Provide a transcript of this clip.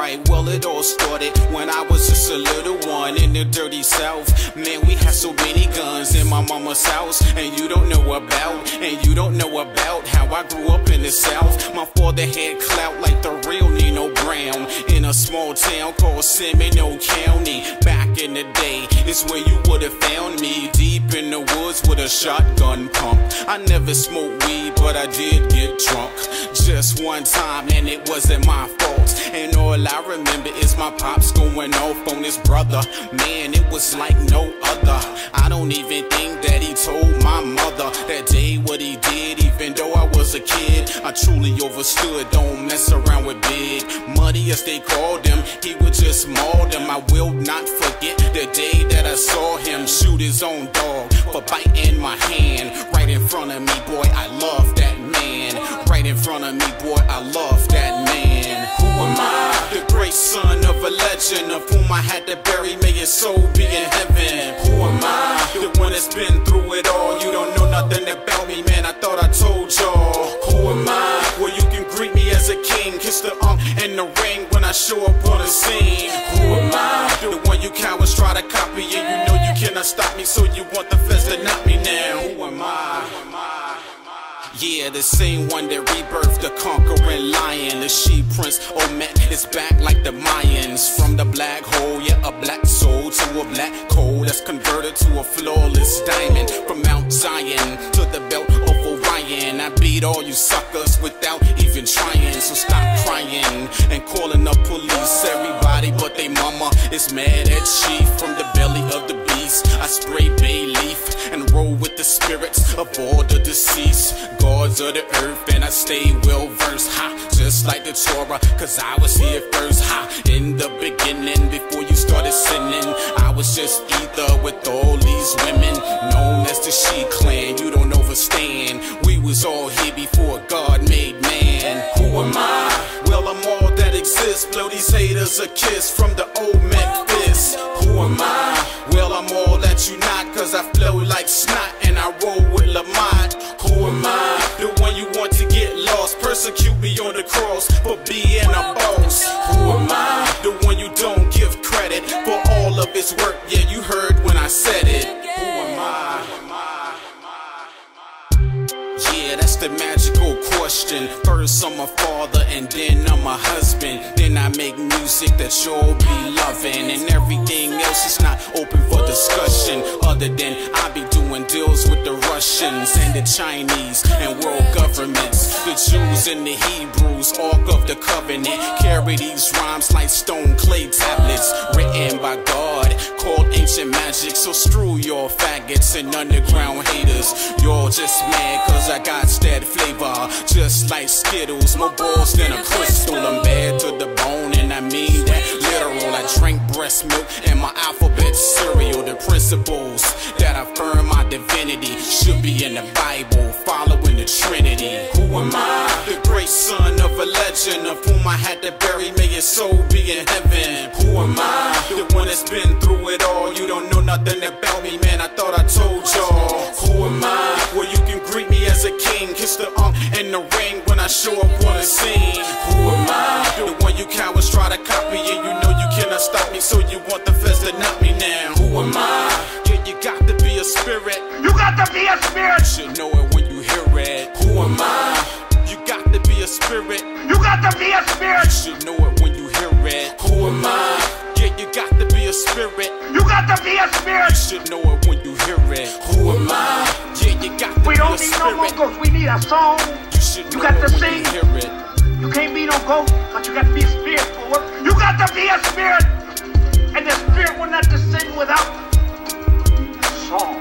right, well, it all started when I was just a little one in the dirty south. Man, we had so many guns in my mama's house, and you don't know about, and you don't know about how I grew up in the south. My father had clout like the real Nino Brown in a small town called Seminole County. Back in the day, it's where you would have found me shotgun pump. I never smoked weed, but I did get drunk just one time, and it wasn't my fault. And all I remember is my pops going off on his brother. Man, it was like no other. I don't even think that he told my mother that day what he did, even though I was a kid. I truly overstood, don't mess around with big. Muddy as they called him, he would just maul them. I will the day that I saw him shoot his own dog for biting my hand right in front of me, boy. I love that man. Right in front of me, boy, I love that man. Who am I? The great son of a legend of whom I had to bury. May his soul be in heaven. Who am I? The one that's been through it all. You don't know nothing about me, man. I thought I told y'all. Who am I? Well, you can greet me as a king. Kiss the unk and the ring when I show up on the scene. Copy, and you know you cannot stop me, so you want the feds to knock me now. Who am I? Yeah, the same one that rebirthed the conquering lion. The she prince Omet is back like the Mayans. From the black hole, yeah, a black soul to a black coal that's converted to a flawless diamond. From Mount Zion to the belt of Orion. I beat all you suckers without even trying. So stop crying and calling the police. Everybody but they mama is mad at she from the spirits of all the deceased. Gods of the earth, and I stay well versed. Ha, just like the Torah, cause I was here first. Ha, in the beginning, before you started sinning, I was just ether with all these women. Known as the She Clan, you don't understand. We was all here before God made man. Who am I? Well, I'm all that exists. Blow these haters a kiss from the old Memphis. Work. Yeah, you heard when I said it. Who am I? Yeah, that's the magical question. First, I'm a father, and then I'm a husband. Then I make music that you'll be loving, and everything else is not open for discussion. Other than I be deals with the Russians and the Chinese and world governments, the Jews and the Hebrews, Ark of the Covenant. Carry these rhymes like stone clay tablets, written by God, called ancient magic. So screw your faggots and underground haters. You're just mad cause I got that flavor, just like Skittles, more balls than a crystal. I'm bad to the bone, and I mean that literal. I drink breast milk and my alphabet cereal. The principles should be in the Bible, following the Trinity. Who am I? The great son of a legend of whom I had to bury. May his soul be in heaven. Who am I? The one that's been through it all. You don't know nothing about me, man. I thought I told y'all. Who am I? Well, you can greet me as a king. Kiss the unk and the ring when I show up on the scene. Who am I? The one you cowards try to copy, and you know you cannot stop me, so you want the feds to knock me now. Who am I? Got to be a spirit. You should know it when you hear it. Who am I? You got to be a spirit. You got to be a You should know it when you hear it. Who am I? Yeah, you got to be a spirit. You got to be a You should know it when you hear it. Who am I? Yeah, you got to We be a don't need no more ghosts. We need a song. You should You know got it to sing. you hear it. You can't be no ghost, but you got to be a spirit. You got to be a spirit. And the spirit will not descend without song.